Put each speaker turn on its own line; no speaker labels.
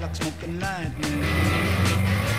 like smoking lightning.